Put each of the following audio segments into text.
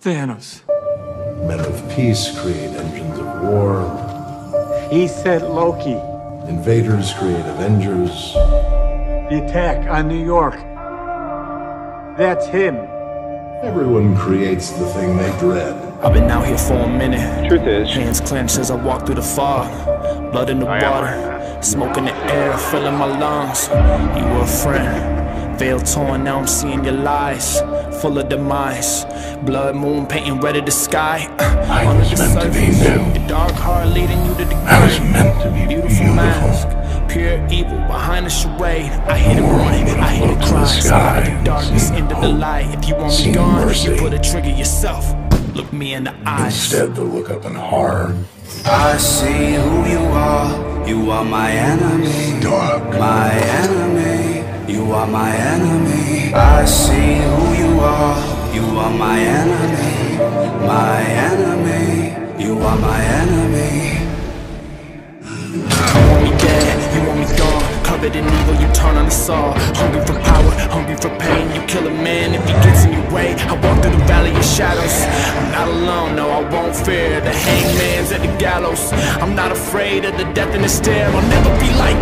Thanos. Men of peace create engines of war. He sent Loki. Invaders create Avengers. The attack on New York. That's him. Everyone creates the thing they dread. I've been out here for a minute. Truth is, Hands clenched as I walk through the fog. Blood in the I water. Smoke in the air, filling my lungs. You were a friend. Veil torn, now I'm seeing your lies. Full of demise. Blood moon painting red of the sky. Uh, I On was the meant to be new. Your dark heart leading you to the I was meant to be Beautiful beautiful. mask. Pure evil behind the charade. I hear the warning, I hear Look the to the sky the darkness and into the light. If you want me gone, mercy. you put a trigger yourself. Look me in the eyes. Instead, to look up in horror. I see who you are. You are my enemy. Dark. My enemy. You are my enemy. I see who you are. You are my enemy. My enemy. You are my enemy. You want me dead, you want me gone Covered in evil, you turn on the saw Hungry for power, hungry for pain You kill a man if he gets in your way I walk through the valley of shadows I'm not alone, no, I won't fear The hangman's at the gallows I'm not afraid of the death in the stare I'll never be like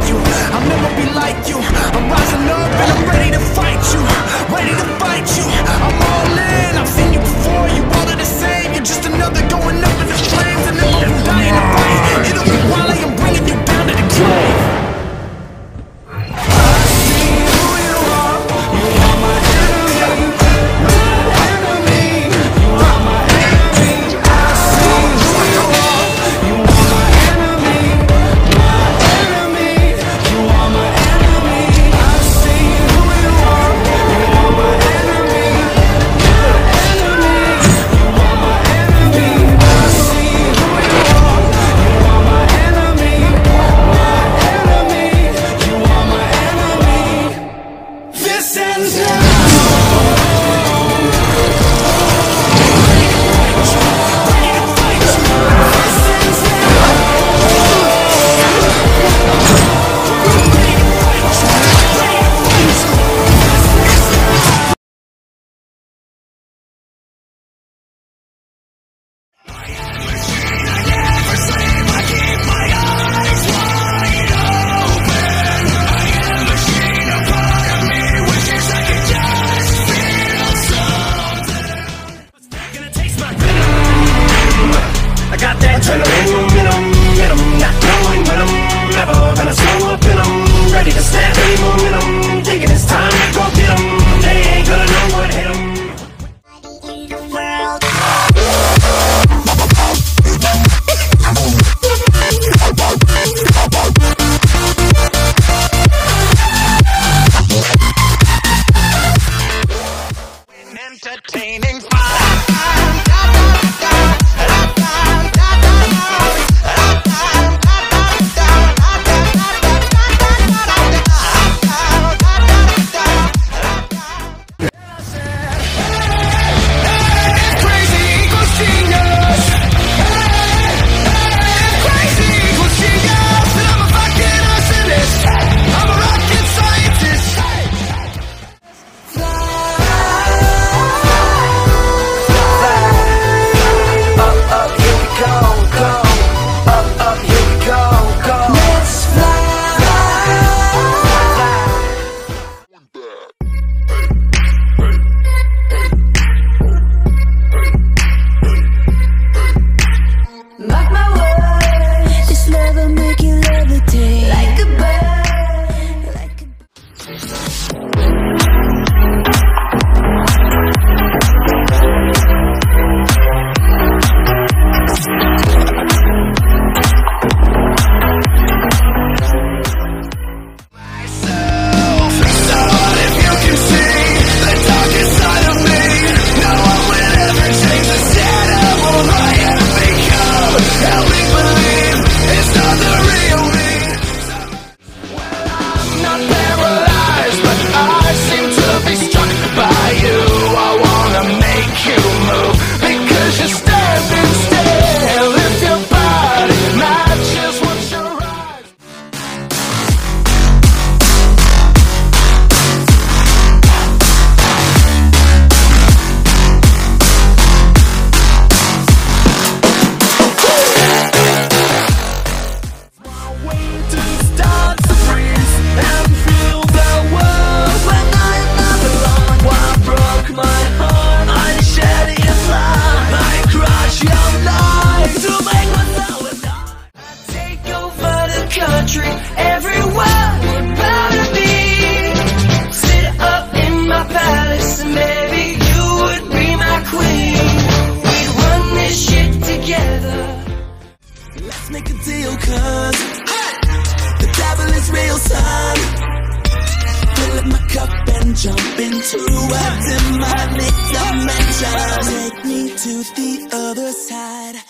and jump into a demonic dimension. Take me to the other side.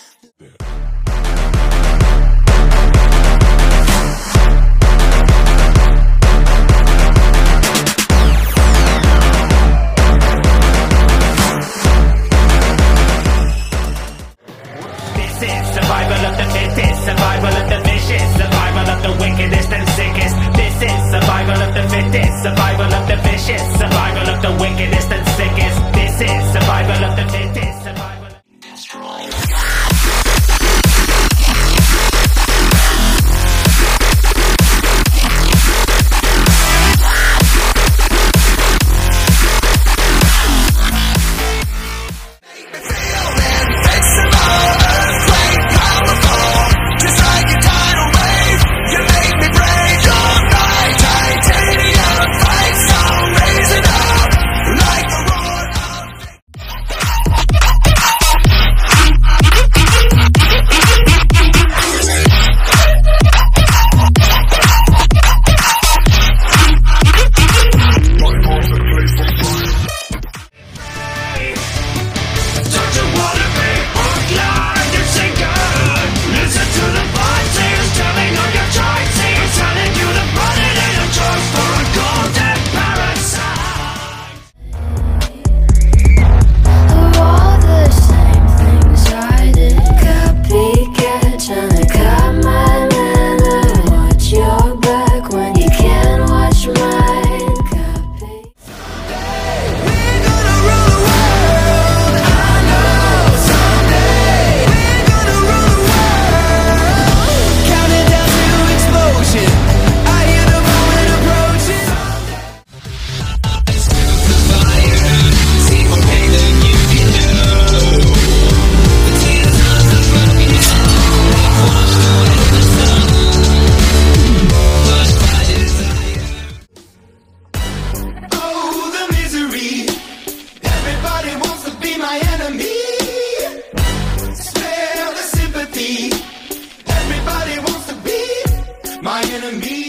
enemy.